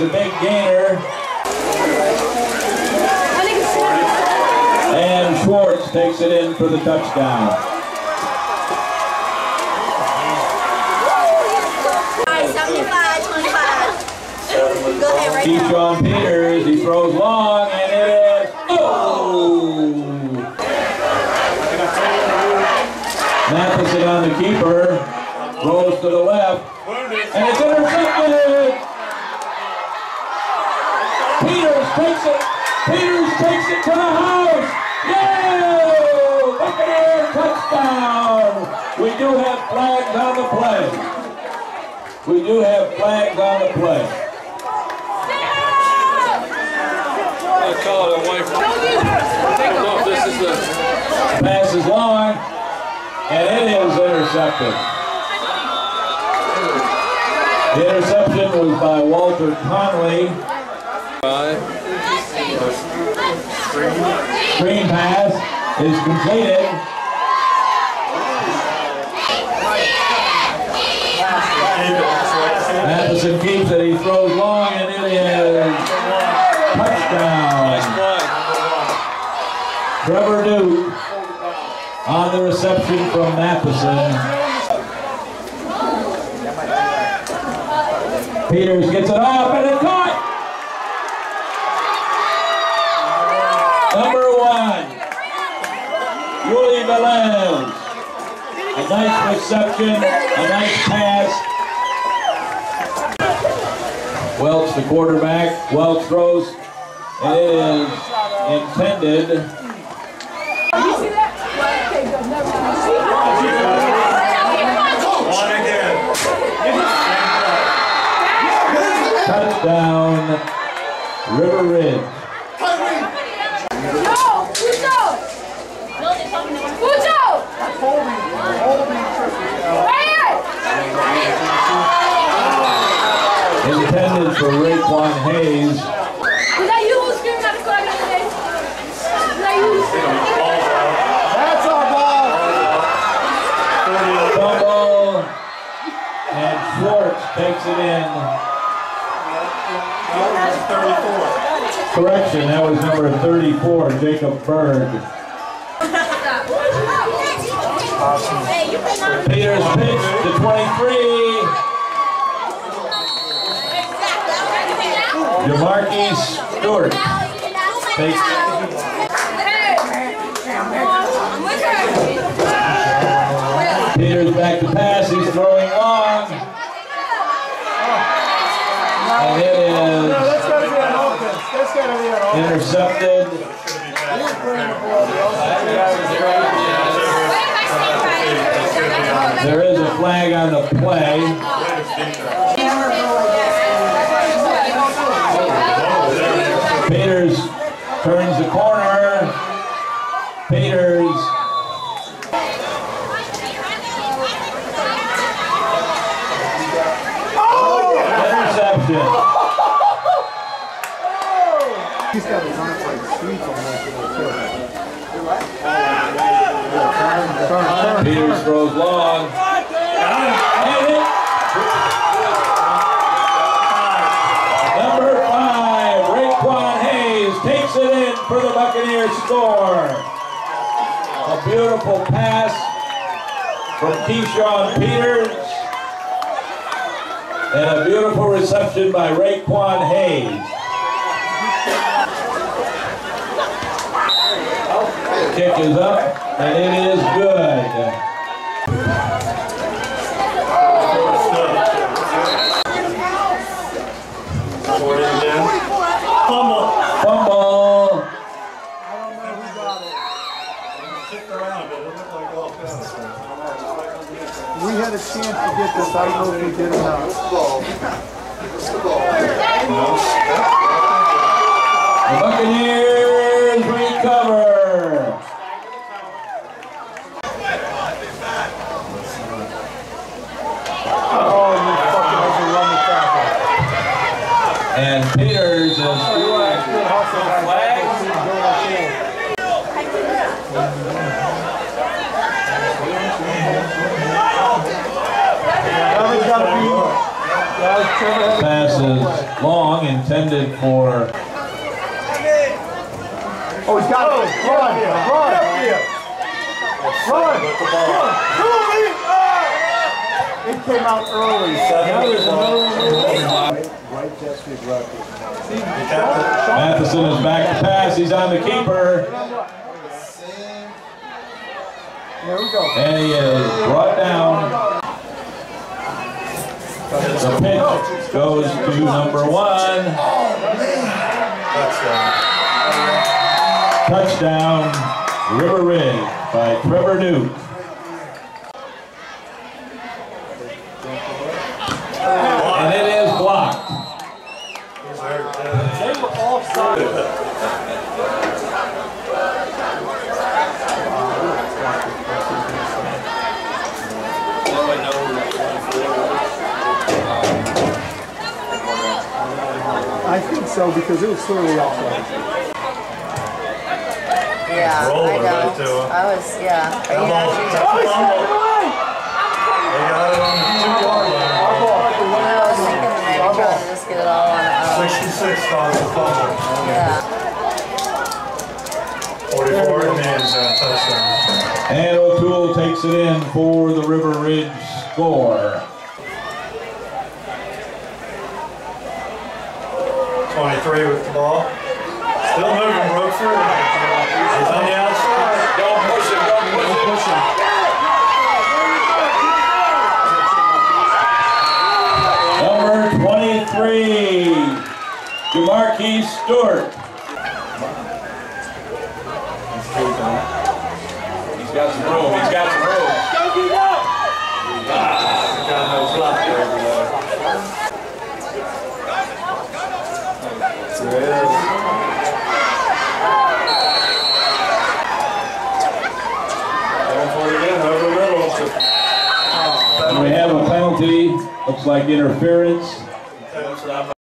makes a big gainer. And Schwartz takes it in for the touchdown. Keyshawn Peters, he throws long, and it is, oh! Matheson on the keeper, throws to the left, and it's intercepted! Peters takes it, Peters takes it to the house! Yay! Buccaneer touchdown! We do have flags on the play. We do have flags on the play. I call it away from. No, this is the. Pass is long, and it is intercepted. The interception was by Walter Conley. Five. Screen pass is completed. Matheson keeps it, he throws long, and it is touchdown. Trevor Duke on the reception from Matheson. Peters gets it off and it's caught. Number one, Yuli Velez. A nice reception, a nice pass. Welch, the quarterback. Welch throws. It is intended. One again. Touchdown, River Ridge. Intended for Hayes. That's our ball. Fumble. And Schwartz takes it in. Correction, that was number 34, Jacob Berg. Peters pitch to 23. Jamarcus Stewart Peters back to pass, he's throwing long. And it is intercepted. There is a flag on the play. Peters turns the corner. Peters interception. He's got his arms like sweets on most of those too. Turn, turn. Peters throws long. Number five, Raekwon Hayes takes it in for the Buccaneers score. A beautiful pass from Keyshawn Peters. And a beautiful reception by Raekwon Hayes. Kick is up, and it is good. Fumble. Fumble. We had a chance to get this. I don't know if we did or not. Trevor's gotta be, guys, Trevor has passes long, intended for Oh, he's got it. Run, run. Run. With the ball. It came out early. Now there's another one. Right Chesapeake left. He. Matheson is back to pass. He's on the keeper. There we go. And he is brought The pitch goes to number one. Touchdown. Touchdown, River Ridge by Trevor Duke. So because it was clearly offside. Yeah, Roll I it right to know. I was, yeah. Are you Fumble. guys- Fumble. They got it on the two-yard line. I was thinking that maybe trying to just get it all on, um, 66 caused the fumble. yeah. 44 remains on touchdown. And O'Toole takes it in for the River Ridge score. 23 with the ball. Still moving, Brookford. He's on the outside. Don't push it, don't push it. Number 23, DeMarquis Stewart. He's got some room, he's got some room. Got no block there, but, uh, There it is. Going for it again, middle. We have a penalty, looks like interference.